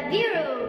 Sabiru.